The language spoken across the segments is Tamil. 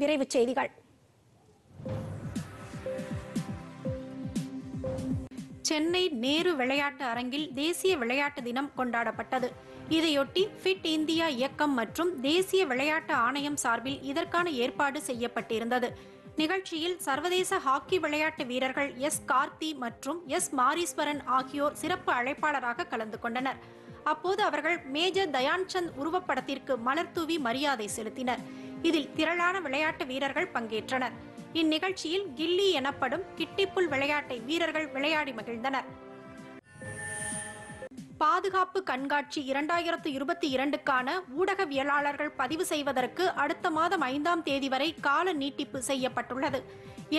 விரைவுச் செய்திகள். சென்னை நேரு விளையாட்டு அரங்கில் தேசிய விளையாட்டு தினம் கொண்டாடப்பட்டது. இதையொட்டி ஃபிட் இந்தியா இயக்கம் மற்றும் தேசிய விளையாட்டு ஆணையம் சார்பில் இதற்கான ஏற்பாடு செய்யப்பட்டிருந்தது. நிகழ்ச்சியில் சர்வதேச ஹாக்கி விளையாட்டு வீரர்கள் எஸ் கார்த்தி மற்றும் எஸ் மாரீஸ்வரன் ஆகியோர் சிறப்பு அழைப்பாளராக கலந்து கொண்டனர். அப்போது அவர்கள் மேஜர் தயான்சந்த் உருவப்படத்திற்கு மலர்தூவி மரியாதை செலுத்தினர். இதில் திரளான விளையாட்டு வீரர்கள் பங்கேற்றனர். இந்நிகழ்ச்சியில் கில்லி எனப்படும் கிட்டிப்புல் விளையாட்டை வீரர்கள் விளையாடி மகிழ்ந்தனர். பாதுகாப்பு கண்காட்சி இரண்டாயிரத்து இருபத்தி இரண்டுக்கான ஊடகவியலாளர்கள் பதிவு செய்வதற்கு அடுத்த மாதம் ஐந்தாம் தேதி வரை கால நீட்டிப்பு செய்யப்பட்டுள்ளது.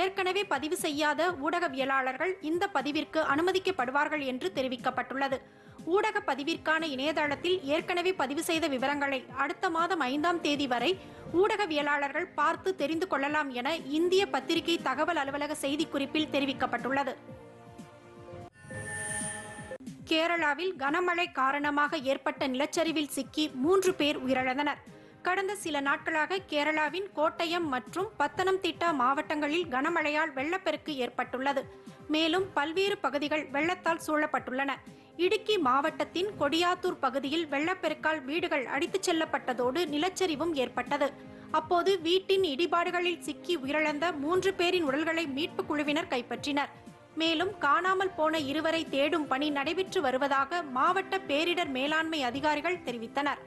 ஏற்கனவே பதிவு செய்யாத ஊடகவியலாளர்கள் இந்த பதிவிற்கு அனுமதிக்கப்படுவார்கள் என்று தெரிவிக்கப்பட்டுள்ளது. ஊடக பதிவிற்கான இணையதளத்தில் ஏற்கனவே பதிவு செய்த விவரங்களை அடுத்த மாதம் ஐந்தாம் தேதி வரை ஊடகவியலாளர்கள் பார்த்து தெரிந்து கொள்ளலாம் என இந்திய பத்திரிகை தகவல் அலுவலக செய்திக்குறிப்பில் தெரிவிக்கப்பட்டுள்ளது. கேரளாவில் கனமழை காரணமாக ஏற்பட்ட நிலச்சரிவில் சிக்கி மூன்று பேர் உயிரிழந்தனர். கடந்த சில நாட்களாக கேரளாவின் கோட்டயம் மற்றும் பத்தனம்திட்டா மாவட்டங்களில் கனமழையால் வெள்ளப்பெருக்கு ஏற்பட்டுள்ளது. மேலும் பல்வேறு பகுதிகள் வெள்ளத்தால் சூழப்பட்டுள்ளன. இடுக்கி மாவட்டத்தின் கொடியாத்தூர் பகுதியில் வெள்ளப்பெருக்கால் வீடுகள் அடித்துச் செல்லப்பட்டதோடு நிலச்சரிவும் ஏற்பட்டது. அப்போது வீட்டின் இடிபாடுகளில் சிக்கி உயிரிழந்த மூன்று பேரின் உடல்களை மீட்புக் குழுவினர் கைப்பற்றினர். மேலும் காணாமல் போன இருவரை தேடும் பணி நடைபெற்று வருவதாக மாவட்ட பேரிடர் மேலாண்மை அதிகாரிகள் தெரிவித்தனர்.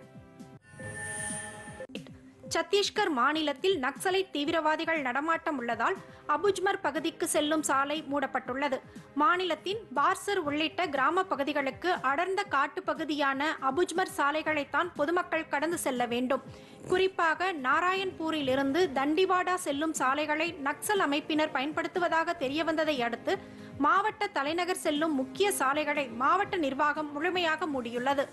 சத்தீஸ்கர் மாநிலத்தில் நக்சலைட் தீவிரவாதிகள் நடமாட்டம் உள்ளதால் அபுஜ்மர் பகுதிக்கு செல்லும் சாலை மூடப்பட்டுள்ளது. மாநிலத்தின் பார்சர் உள்ளிட்ட கிராம பகுதிகளுக்கு அடர்ந்த காட்டுப்பகுதியான அபுஜ்மர் சாலைகளைத்தான் பொதுமக்கள் கடந்து செல்ல வேண்டும். குறிப்பாக நாராயண்பூரில் இருந்து தண்டிவாடா செல்லும் சாலைகளை நக்சல் அமைப்பினர் பயன்படுத்துவதாக தெரியவந்ததை அடுத்து மாவட்ட தலைநகர் செல்லும் முக்கிய சாலைகளை மாவட்ட நிர்வாகம் முழுமையாக மூடியுள்ளது.